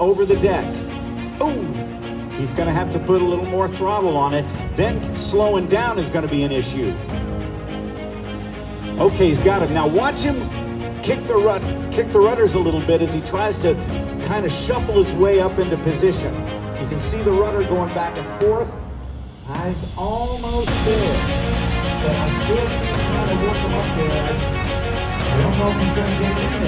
over the deck. Oh, he's going to have to put a little more throttle on it. Then slowing down is going to be an issue. Okay, he's got it. Now watch him kick the rut, kick the rudders a little bit as he tries to kind of shuffle his way up into position. You can see the rudder going back and forth. He's almost there, but I still see him trying to work him up there. I don't know if he's going to get it.